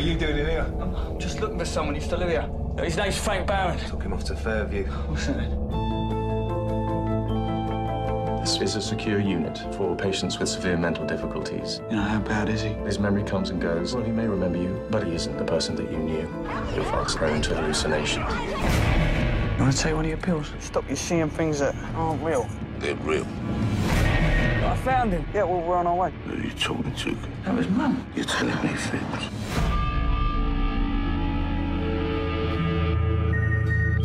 What are you doing in here? I'm just looking for someone. You still live here? His name's Frank Barron. Took him off to Fairview. What's that? This is a secure unit for patients with severe mental difficulties. You know, how bad is he? His memory comes and goes. Well, he may remember you, but he isn't the person that you knew. You'll find prone to hallucination. You want to take one of your pills? Stop you seeing things that aren't real. They're real. I found him. Yeah, well, we're on our way. Who are you talking to? That was Mum. You're telling me things.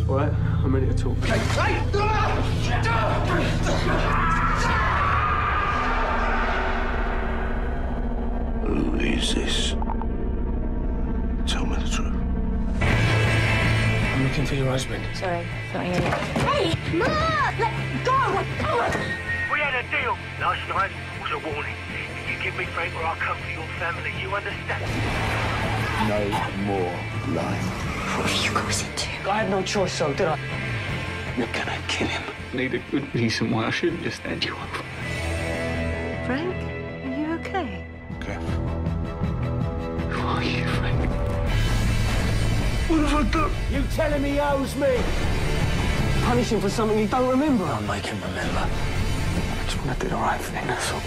All right, I'm ready to talk. Who is this? Tell me the truth. I'm looking for your husband. Sorry, something in it. Hey, Mom! Let go! We had a deal. Last night was a warning. If you give me Frank or I'll come for your family, you understand? No more lying. What are you causing to? I had no choice, though, did I? You're gonna kill him. Need a good reason why I shouldn't just end you up. Frank, are you okay? Okay. Who are you, Frank? What have I done? You telling me he owes me? Punish him for something he don't remember. I'll make him remember. I just want to do the right thing, that's all.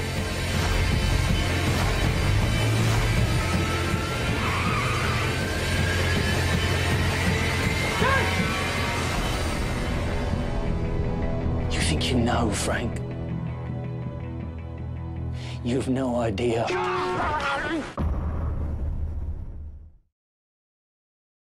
Think you know, Frank? You've no idea.